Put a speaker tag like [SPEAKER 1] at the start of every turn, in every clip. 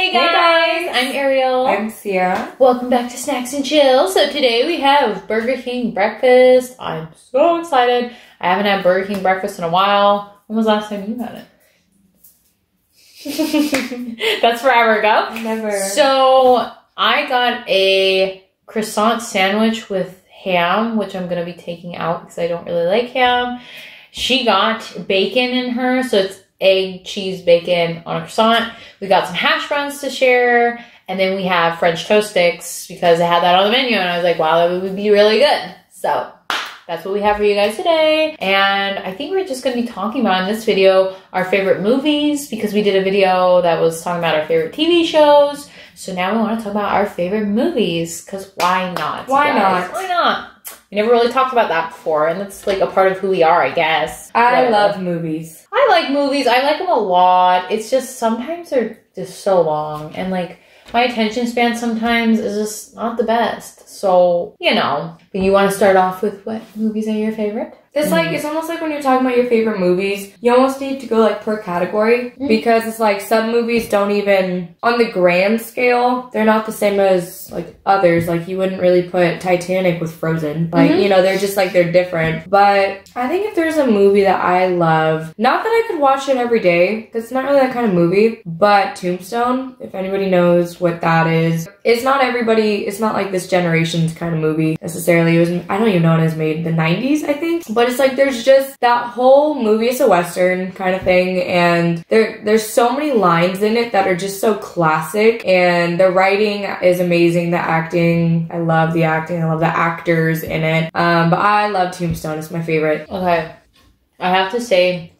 [SPEAKER 1] Hey guys,
[SPEAKER 2] guys.
[SPEAKER 1] I'm Ariel.
[SPEAKER 2] I'm Ciara.
[SPEAKER 1] Welcome back to Snacks and Chill. So today we have Burger King breakfast. I'm so excited. I haven't had Burger King breakfast in a while. When was the last time you had it? That's forever ago.
[SPEAKER 2] Never.
[SPEAKER 1] So I got a croissant sandwich with ham, which I'm gonna be taking out because I don't really like ham. She got bacon in her, so it's egg, cheese, bacon on a croissant. We got some hash browns to share, and then we have French toast sticks because I had that on the menu, and I was like, wow, that would be really good. So that's what we have for you guys today. And I think we're just gonna be talking about in this video our favorite movies because we did a video that was talking about our favorite TV shows. So now we want to talk about our favorite movies because why not?
[SPEAKER 2] Why
[SPEAKER 1] guys?
[SPEAKER 2] not?
[SPEAKER 1] Why not? We never really talked about that before, and that's like a part of who we are, I guess.
[SPEAKER 2] I
[SPEAKER 1] Whatever.
[SPEAKER 2] love movies.
[SPEAKER 1] I like movies. I like them a lot. It's just sometimes they're just so long, and like my attention span sometimes is just not the best. So you know, but you want to start off with what movies are your favorite?
[SPEAKER 2] It's like it's almost like when you're talking about your favorite movies, you almost need to go like per category
[SPEAKER 1] Mhm.
[SPEAKER 2] because it's like some movies don't even on the grand scale, they're not the same as like others. Like you wouldn't really put Titanic with Frozen. Like,
[SPEAKER 1] Mhm.
[SPEAKER 2] you know, they're just like they're different. But I think if there's a movie that I love, not that I could watch it every day, 'cause it's not really that kind of movie, but Tombstone, if anybody knows what that is, it's not everybody, it's not like this generation's kind of movie necessarily. It was, I don't even know when it was made, the 90s, I think. But it's like there's just that whole movie is a western kind of thing, and there there's so many lines in it that are just so classic, and the writing is amazing, the acting, I love the acting, I love the actors in it. Um, but I love Tombstone, it's my favorite.
[SPEAKER 1] Okay, I have to say,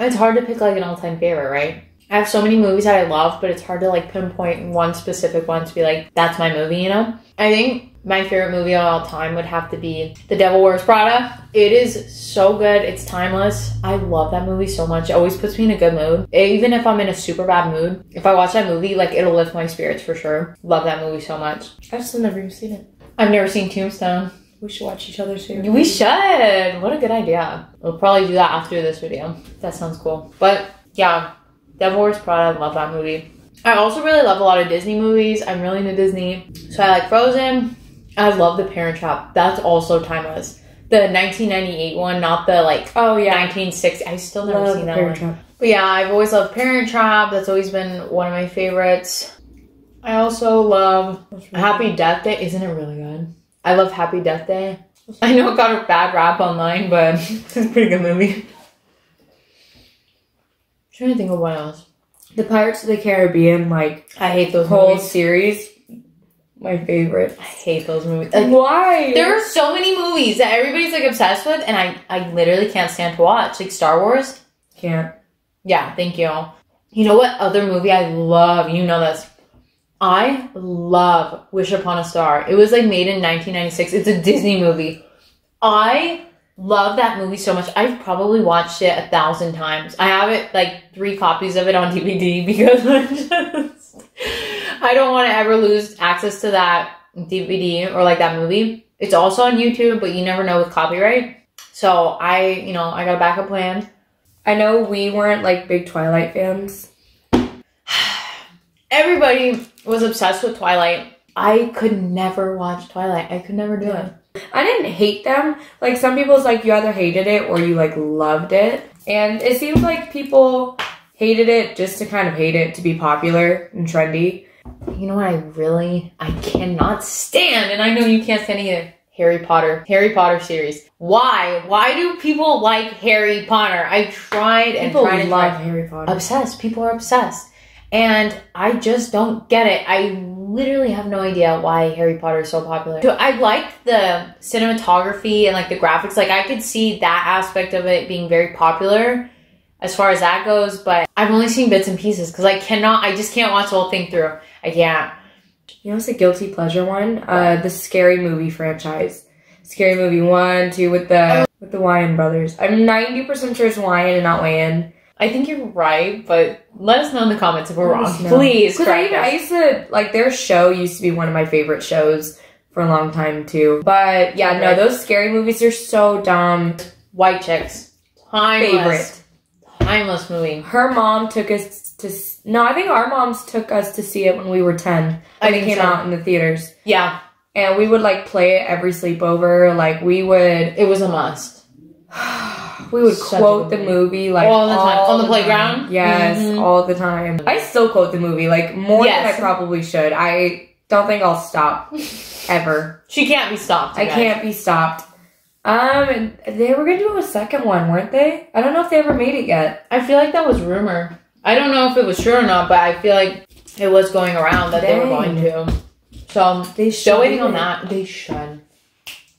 [SPEAKER 1] it's hard to pick like an all-time favorite, right? I have so many movies that I love, but it's hard to like pinpoint one specific one to be like, that's my movie, you know? I think my favorite movie of all time would have to be The Devil Wears Prada. It is so good. It's timeless. I love that movie so much. It always puts me in a good mood. Even if I'm in a super bad mood, if I watch that movie, like it'll lift my spirits for sure. Love that movie so much.
[SPEAKER 2] I've still never even seen it.
[SPEAKER 1] I've never seen Tombstone.
[SPEAKER 2] We should watch each other's favorite.
[SPEAKER 1] We should. What a good idea. We'll probably do that after this video. That sounds cool. But yeah, Devil Wears Prada. Love that movie. I also really love a lot of Disney movies. I'm really into Disney, so I like Frozen. I love The Parent Trap. That's also timeless. The 1998 one, not the like
[SPEAKER 2] Oh yeah.
[SPEAKER 1] 1960. I still never
[SPEAKER 2] Love
[SPEAKER 1] seen that
[SPEAKER 2] Parent
[SPEAKER 1] one.
[SPEAKER 2] Trap.
[SPEAKER 1] But yeah, I've always loved Parent Trap. That's always been one of my favorites. I also love Happy Death Day. Isn't it really good? I love Happy Death Day. I know it got a bad rap online, but it's a pretty good movie. trying to think of what else.
[SPEAKER 2] The Pirates of the Caribbean, like
[SPEAKER 1] I hate those
[SPEAKER 2] whole
[SPEAKER 1] movies.
[SPEAKER 2] series, my favorite.
[SPEAKER 1] I hate those movies. Like,
[SPEAKER 2] Why?
[SPEAKER 1] there are so many movies that everybody's like obsessed with, and I, I literally can't stand to watch. Like Star Wars.
[SPEAKER 2] can't.
[SPEAKER 1] Yeah, thank you. You know what other movie I love? You know this. I love Wish Upon a Star. It was like made in 1996. It's a Disney movie. I love that movie so much. I've probably watched it a thousand times. I have it like three copies of it on DVD because I don't want to ever lose access to that DVD or like that movie. It's also on YouTube, but you never know with copyright. So I, you know, I got a backup plan.
[SPEAKER 2] I know we weren't like big Twilight fans.
[SPEAKER 1] everybody was obsessed with Twilight. I could never watch Twilight. I could never do
[SPEAKER 2] Yeah.
[SPEAKER 1] it.
[SPEAKER 2] I didn't hate them. Like some people's like you either hated it or you like loved it. And it seems like people hated it just to kind of hate it to be popular and trendy.
[SPEAKER 1] You know what I really I cannot stand, and I know you can't stand either. Harry Potter. Harry Potter series. Why? Why do people like Harry Potter? I tried and
[SPEAKER 2] People
[SPEAKER 1] tried and
[SPEAKER 2] love
[SPEAKER 1] tried.
[SPEAKER 2] Harry Potter.
[SPEAKER 1] Obsessed. People are obsessed. And I just don't get it. I literally have no idea why Harry Potter is so popular. So I like the cinematography and like the graphics. Like I could see that aspect of it being very popular as far as that goes, but I've only seen bits and pieces because I cannot I just can't watch the whole thing through. I can't.
[SPEAKER 2] You know, it's a guilty pleasure one. Uh, the Scary Movie franchise. Scary Movie one, two with the with the Wyan brothers. I'm ninety percent sure it's Wyan and not Wayne.
[SPEAKER 1] I think you're right, but let us know in the comments if we're
[SPEAKER 2] Let
[SPEAKER 1] wrong. Please,
[SPEAKER 2] 'Cause I, I
[SPEAKER 1] us.
[SPEAKER 2] used to like their show used to be one of my favorite shows for a long time too. But yeah, no, those scary movies are so dumb.
[SPEAKER 1] White chicks. Timeless.
[SPEAKER 2] Favorite.
[SPEAKER 1] Timeless movie.
[SPEAKER 2] Her mom took us to. No, I think our moms took us to see it when we were ten.
[SPEAKER 1] I
[SPEAKER 2] When it came
[SPEAKER 1] so.
[SPEAKER 2] out in the theaters,
[SPEAKER 1] Yeah,
[SPEAKER 2] and we would like play it every sleepover. Like we would,
[SPEAKER 1] it was a must.
[SPEAKER 2] we would
[SPEAKER 1] Such
[SPEAKER 2] quote the
[SPEAKER 1] movie.
[SPEAKER 2] like
[SPEAKER 1] All the time.
[SPEAKER 2] all
[SPEAKER 1] On the
[SPEAKER 2] time.
[SPEAKER 1] playground?
[SPEAKER 2] Yes,
[SPEAKER 1] Mhm.
[SPEAKER 2] all the time. I still quote the movie like more than I probably should. I don't think I'll stop ever.
[SPEAKER 1] She can't be stopped.
[SPEAKER 2] I
[SPEAKER 1] guys.
[SPEAKER 2] can't be stopped. Um, they were gonna do a second one, weren't they? I don't know if they ever made it yet.
[SPEAKER 1] I feel like that was rumor. I don't know if it was true or not, but I feel like it was going around that they were going to. So
[SPEAKER 2] They
[SPEAKER 1] still
[SPEAKER 2] should
[SPEAKER 1] waiting on that. They should. I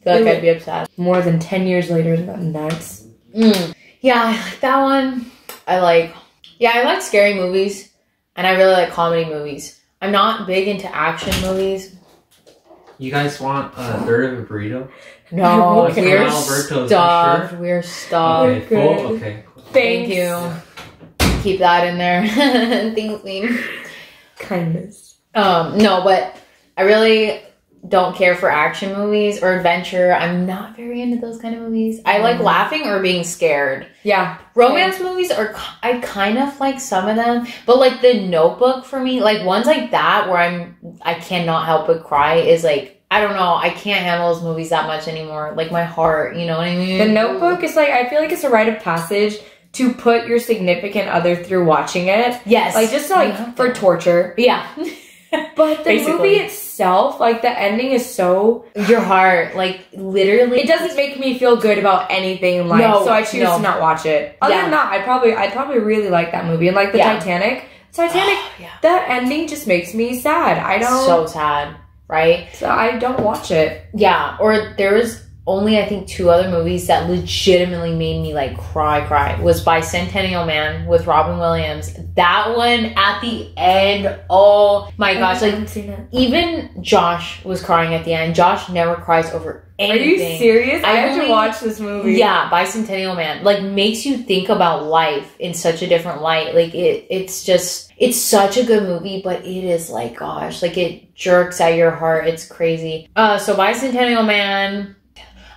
[SPEAKER 1] feel like I'd be upset.
[SPEAKER 2] More than ten years later, isn't that nuts?
[SPEAKER 1] Mm. Yeah, I like that one. I like. Yeah, I like scary movies, and I really like comedy movies. I'm not big into action movies.
[SPEAKER 3] You guys want a third of a burrito?
[SPEAKER 1] No,
[SPEAKER 2] Okay.
[SPEAKER 1] we're
[SPEAKER 3] Alberto's, you
[SPEAKER 1] stuffed. We're stuffed.
[SPEAKER 3] okay,
[SPEAKER 2] good.
[SPEAKER 3] full? Okay.
[SPEAKER 1] Thank you. Keep that in there. Thanks, Liam.
[SPEAKER 2] Kindness.
[SPEAKER 1] Um, no, but I really don't care for action movies or adventure. I'm not very into those kind of movies. I like
[SPEAKER 2] Mhm.
[SPEAKER 1] laughing or being scared.
[SPEAKER 2] Yeah.
[SPEAKER 1] Romance movies are I kind of like some of them, but like the Notebook for me, like ones like that where I'm I cannot help but cry is like I don't know, I can't handle those movies that much anymore. Like my heart, you know what I mean?
[SPEAKER 2] The Notebook is like I feel like it's a rite of passage to put your significant other through watching it,
[SPEAKER 1] Yes,
[SPEAKER 2] like just like
[SPEAKER 1] Yeah.
[SPEAKER 2] for torture.
[SPEAKER 1] yeah,
[SPEAKER 2] But the
[SPEAKER 1] Basically.
[SPEAKER 2] movie itself, like the ending is so
[SPEAKER 1] your heart, like literally,
[SPEAKER 2] it doesn't make me feel good about anything in life,
[SPEAKER 1] No,
[SPEAKER 2] so I choose
[SPEAKER 1] no.
[SPEAKER 2] to not watch it. Other
[SPEAKER 1] Yeah.
[SPEAKER 2] than that, I probably I probably really like that movie and like the
[SPEAKER 1] Yeah.
[SPEAKER 2] Titanic. Oh, Titanic,
[SPEAKER 1] yeah,
[SPEAKER 2] that ending just makes me sad. I don't,
[SPEAKER 1] so sad, right?
[SPEAKER 2] so I don't watch it.
[SPEAKER 1] Yeah, or there was only I think two other movies that legitimately made me like cry, cry. Was Bicentennial Man with Robin Williams. That one at the end, oh my gosh!
[SPEAKER 2] I
[SPEAKER 1] Like
[SPEAKER 2] haven't seen it.
[SPEAKER 1] even Josh was crying at the end. Josh never cries over anything.
[SPEAKER 2] Are you serious? I,
[SPEAKER 1] I
[SPEAKER 2] have
[SPEAKER 1] only-
[SPEAKER 2] to watch this movie.
[SPEAKER 1] Yeah, Bicentennial Man like makes you think about life in such a different light. Like it, it's just it's such a good movie, but it is like gosh, like it jerks at your heart. It's crazy. Uh, so Bicentennial Man,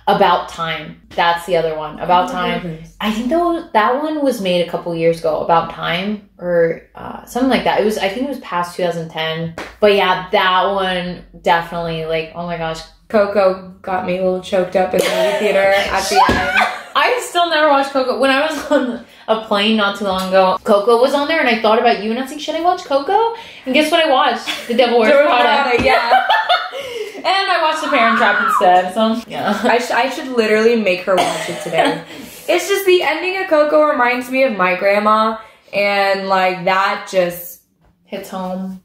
[SPEAKER 1] About Time. That's the other one. About Time. I think that that one was made a couple years ago. About Time or uh, something like that. It was I think it was past 2010. But yeah, that one definitely like oh my gosh.
[SPEAKER 2] Coco got me a little choked up in the movie theater at the end.
[SPEAKER 1] I still never watched Coco. When I was on a plane not too long ago, Coco was on there, and I thought about you, and I was like, should I watch Coco? And guess what I watched? The Devil Wears. Prada,
[SPEAKER 2] yeah.
[SPEAKER 1] and I watched The Parent Trap instead. So yeah.
[SPEAKER 2] I, sh- I should literally make her watch it today. it's just the ending of Coco reminds me of my grandma, and like that just
[SPEAKER 1] Hits home.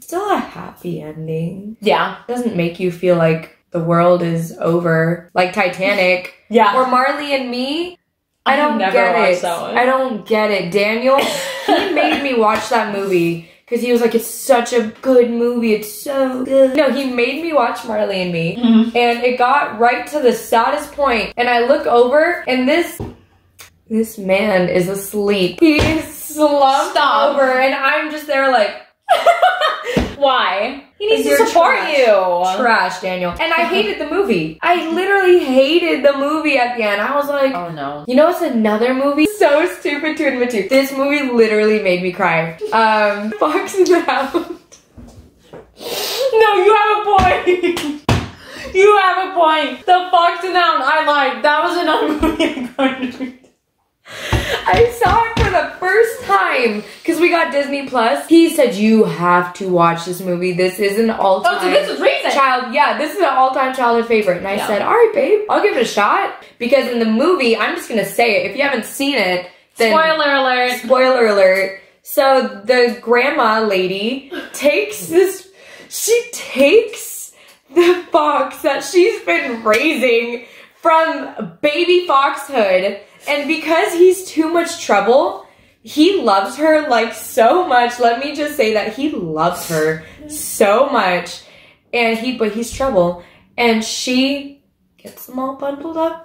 [SPEAKER 2] still a happy ending.
[SPEAKER 1] Yeah.
[SPEAKER 2] doesn't make you feel like the world is over, like Titanic
[SPEAKER 1] Yeah.
[SPEAKER 2] or Marley and Me. I don't
[SPEAKER 1] never
[SPEAKER 2] get it. I don't get it. Daniel, he made me watch that movie because he was like, "It's such a good movie. It's so good." No, he made me watch Marley and Me,
[SPEAKER 1] Mhm.
[SPEAKER 2] and it got right to the saddest point. And I look over, and this this man is asleep. He is slumped
[SPEAKER 1] Stop.
[SPEAKER 2] over, and I'm just there like.
[SPEAKER 1] Why? He needs to support
[SPEAKER 2] trash.
[SPEAKER 1] you.
[SPEAKER 2] Trash, Daniel. And I hated the movie. I literally hated the movie at the end. I was like,
[SPEAKER 1] Oh no.
[SPEAKER 2] you know, it's another movie so stupid to admit to. This movie literally made me cry. Um, Fox and the Hound.
[SPEAKER 1] No, you have a point. you have a point. The Fox and the Hound. I lied. That was another movie I couldn't.
[SPEAKER 2] I saw it the first time because we got Disney Plus. He said you have to watch this movie. This is an all-time
[SPEAKER 1] Oh, so this was recent.
[SPEAKER 2] child. Yeah, this is an all-time childhood favorite. And I
[SPEAKER 1] Yeah.
[SPEAKER 2] said, all right, babe, I'll give it a shot because in the movie, I'm just gonna say it. If you haven't seen it, then
[SPEAKER 1] Spoiler alert.
[SPEAKER 2] Spoiler alert. So the grandma lady takes this, she takes the fox that she's been raising from baby foxhood, and because he's too much trouble, he loves her like so much. Let me just say that he loves her so much, and he, but he's trouble, and she gets them all bundled up.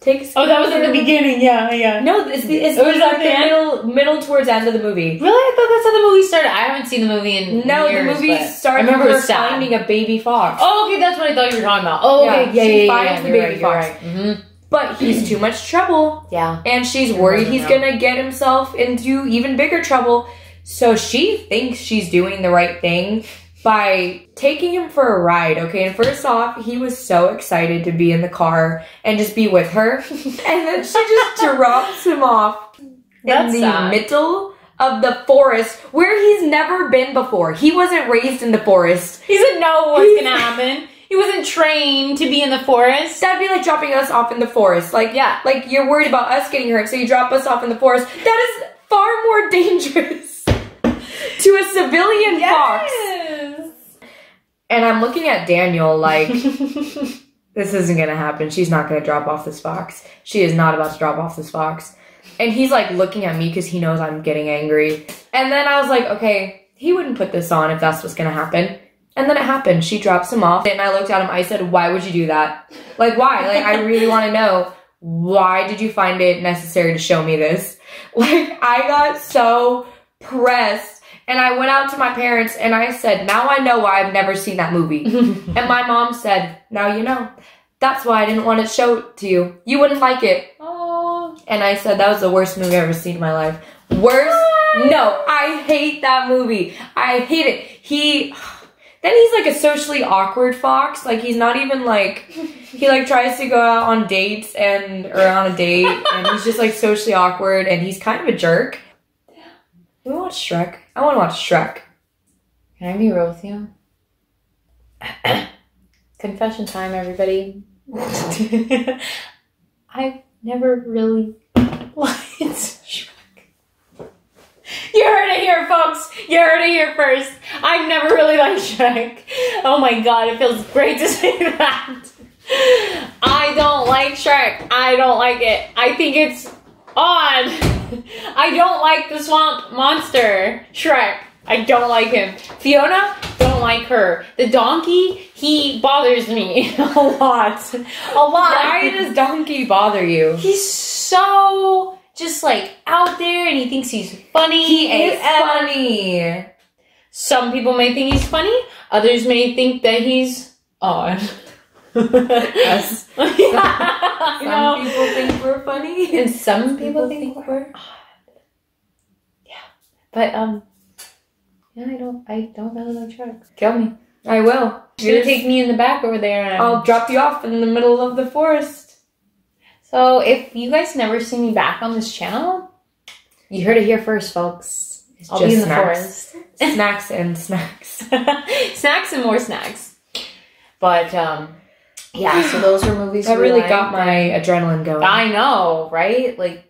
[SPEAKER 2] Takes
[SPEAKER 1] Oh, that was in the beginning. Yeah, yeah.
[SPEAKER 2] no, it's, the, it's
[SPEAKER 1] It was
[SPEAKER 2] like
[SPEAKER 1] at
[SPEAKER 2] the
[SPEAKER 1] end?
[SPEAKER 2] middle, middle towards end of the movie.
[SPEAKER 1] Really? I thought that's how the movie started. I haven't seen the movie in
[SPEAKER 2] No,
[SPEAKER 1] years,
[SPEAKER 2] the movie started.
[SPEAKER 1] I remember
[SPEAKER 2] her finding a baby fox.
[SPEAKER 1] Oh, okay, that's what I thought you were talking about. Oh,
[SPEAKER 2] Yeah,
[SPEAKER 1] okay, yeah,
[SPEAKER 2] she
[SPEAKER 1] yeah,
[SPEAKER 2] finds
[SPEAKER 1] yeah,
[SPEAKER 2] the baby
[SPEAKER 1] right,
[SPEAKER 2] fox.
[SPEAKER 1] right. Mhm.
[SPEAKER 2] But he's too much trouble.
[SPEAKER 1] Yeah.
[SPEAKER 2] And she's worried he's gonna get himself into even bigger trouble. So she thinks she's doing the right thing by taking him for a ride, okay? And first off, he was so excited to be in the car and just be with her. and then she just drops him off
[SPEAKER 1] That's
[SPEAKER 2] in the
[SPEAKER 1] sad.
[SPEAKER 2] middle of the forest where he's never been before. He wasn't raised in the forest.
[SPEAKER 1] He doesn't know what's gonna happen. He wasn't trained to be in the forest.
[SPEAKER 2] That'd be like dropping us off in the forest. Like,
[SPEAKER 1] Yeah.
[SPEAKER 2] like you're worried about us getting hurt, so you drop us off in the forest. That is far more dangerous to a civilian fox. And I'm looking at Daniel like, this isn't gonna happen. She's not gonna drop off this fox. She is not about to drop off this fox. And he's like looking at me because he knows I'm getting angry. And then I was like, okay, he wouldn't put this on if that's what's gonna happen. And then it happened. She drops him off. And I looked at him. I said, why would you do that? Like, why? Like, I really want to know why did you find it necessary to show me this? Like, I got so pressed. And I went out to my parents and I said, now I know why I've never seen that movie. And my mom said, now you know. That's why I didn't want to show it to you. You wouldn't like it.
[SPEAKER 1] oh,
[SPEAKER 2] And I said, that was the worst movie I've ever seen in my life. Worst? No, I hate that movie. I hate it. He, then he's like a socially awkward fox. Like he's not even like, he like tries to go out on dates and, or on a date and he's just like socially awkward and he's kind of a jerk. Yeah. We watch Shrek. I want to watch Shrek.
[SPEAKER 1] can I be real with you? Confession time, everybody. I've never really liked. You heard it here, folks. You heard it here first. I've never really liked Shrek. Oh my god, it feels great to say that. I don't like Shrek. I don't like it. I think it's odd. I don't like the swamp monster, Shrek. I don't like him. Fiona, don't like her. The donkey, he bothers me a lot. A lot.
[SPEAKER 2] Why does Donkey bother you?
[SPEAKER 1] He's so just like out there and he thinks he's funny.
[SPEAKER 2] He is
[SPEAKER 1] AF.
[SPEAKER 2] funny.
[SPEAKER 1] Some people may think he's funny, others may think that he's odd.
[SPEAKER 2] Yes.
[SPEAKER 1] yeah, I
[SPEAKER 2] Some
[SPEAKER 1] know.
[SPEAKER 2] people think we're funny.
[SPEAKER 1] and some people think we're Yeah, But um, yeah, I don't, I don't really like Shrek. Kill me.
[SPEAKER 2] I will.
[SPEAKER 1] You're gonna take me in the back over there, and
[SPEAKER 2] I'll drop you off in the middle of the forest.
[SPEAKER 1] So if you guys never see me back on this channel, you heard it here first, folks.
[SPEAKER 2] It's
[SPEAKER 1] I'll
[SPEAKER 2] just
[SPEAKER 1] be in the
[SPEAKER 2] snacks.
[SPEAKER 1] forest.
[SPEAKER 2] snacks and snacks.
[SPEAKER 1] snacks and more snacks. But um, yeah. So those were movies.
[SPEAKER 2] That really got my adrenaline going.
[SPEAKER 1] I know, right? Like,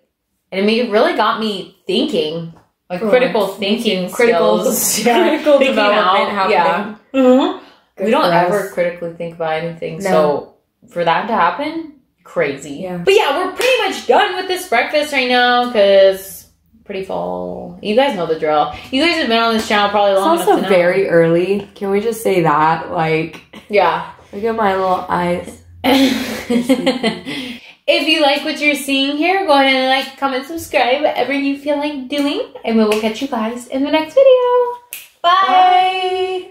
[SPEAKER 1] and it really got me thinking, like
[SPEAKER 2] Right.
[SPEAKER 1] critical thinking,
[SPEAKER 2] critical,
[SPEAKER 1] skills. Yeah.
[SPEAKER 2] critical
[SPEAKER 1] Thinking
[SPEAKER 2] development
[SPEAKER 1] out,
[SPEAKER 2] happening.
[SPEAKER 1] Yeah. Mhm. We don't ever critically think about anything,
[SPEAKER 2] No.
[SPEAKER 1] so for that to happen, crazy.
[SPEAKER 2] Yeah.
[SPEAKER 1] But yeah, we're pretty much done with this breakfast right now because pretty full. You guys know the drill. You guys have been on this channel probably long enough
[SPEAKER 2] also very early. Can we just say that? Like,
[SPEAKER 1] yeah.
[SPEAKER 2] look at my little eyes.
[SPEAKER 1] if you like what you're seeing here, go ahead and like, comment, subscribe, whatever you feel like doing, and we will catch you guys in the next video. Bye.
[SPEAKER 2] Bye.